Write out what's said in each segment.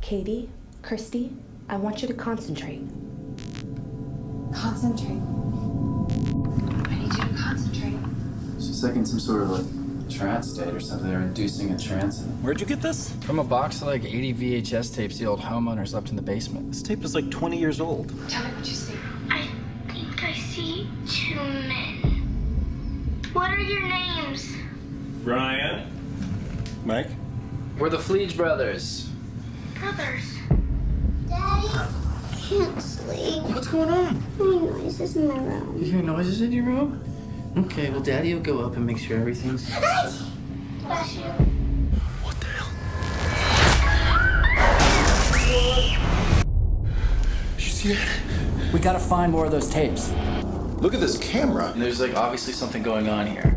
Katie, Kristi, I want you to concentrate. Concentrate. I need you to concentrate. She's like in some sort of like trance state or something. They're inducing a trance. Where'd you get this? From a box of like 80 VHS tapes the old homeowners left in the basement. This tape is like 20 years old. Tell me what you see. I think I see two men. What are your names? Brian. Mike. We're the Fleege brothers. Brothers. Daddy, can't sleep. What's going on? Any noises in my room. You hear noises in your room? Okay, well, Daddy will go up and make sure everything's. Bless you. What the hell? Did you see that? We gotta find more of those tapes. Look at this camera. And there's like obviously something going on here.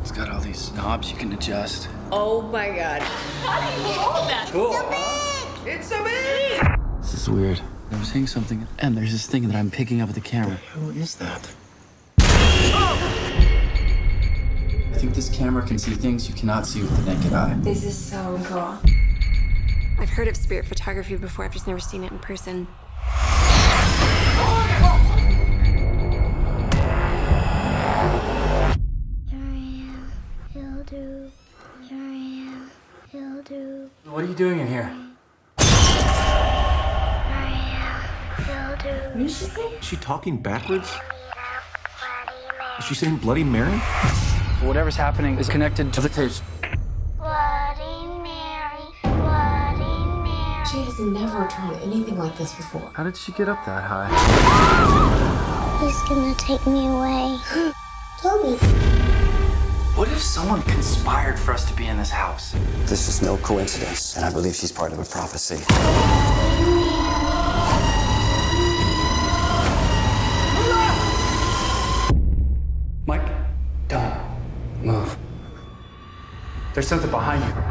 It's got all these knobs you can adjust. Oh my god. How do you hold that? Cool. It's so big! This is weird. I was seeing something, and there's this thing that I'm picking up with the camera. Who is that? I think this camera can see things you cannot see with the naked eye. This is so cool. I've heard of spirit photography before, I've just never seen it in person. Here I am. He'll. Here I am. He'll. What are you doing in here? Here What did she say? Is she talking backwards? Bloody Is she saying Bloody Mary? Whatever's happening is connected to the tapes. Bloody Mary. Bloody Mary. She has never tried anything like this before. How did she get up that high? He's gonna take me away. Toby. What if someone conspired for us to be in this house? This is no coincidence, and I believe she's part of a prophecy. There's something behind you.